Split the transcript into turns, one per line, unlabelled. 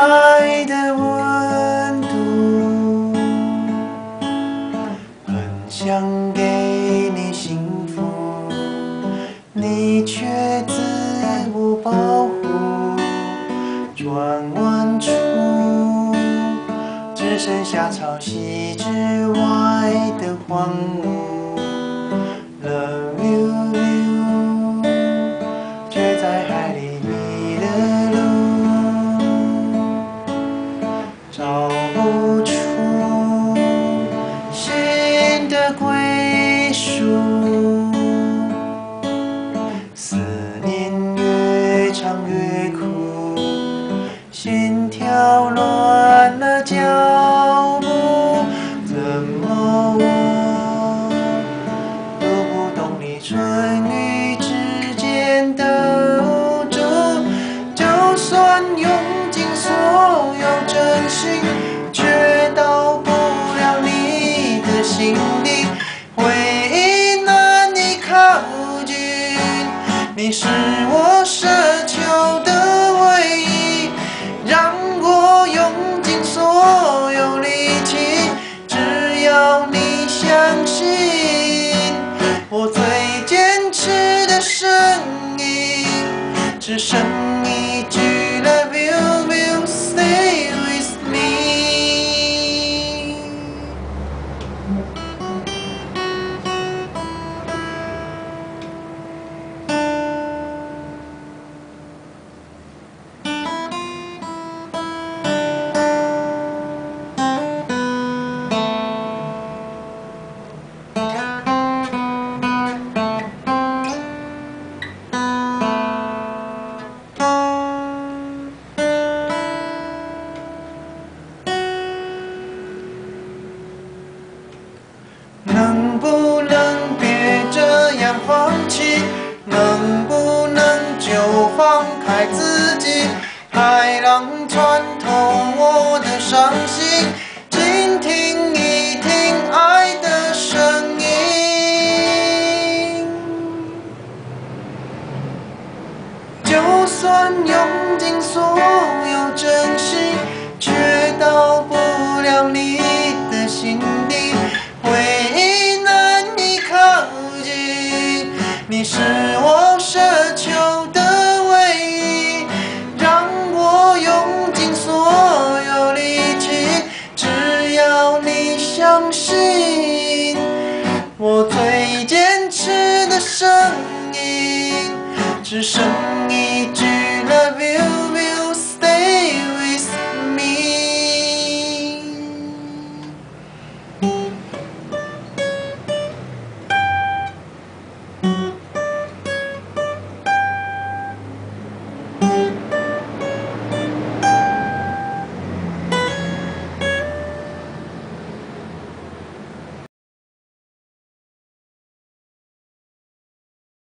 爱的温度很想给你幸福你却自我保护转弯处只剩下潮汐之外的荒芜。找不出新的归属。思念越长越苦，心跳乱了脚步，怎么我都不懂你春雨你是我奢求的唯一，让我用尽所有力气，只要你相信。我最坚持的声音，只剩能不能就放开自己？海浪穿透我的伤心，倾听一听爱的声音。就算用尽所有你是我奢求的唯一，让我用尽所有力气，只要你相信。我最坚持的声音，只剩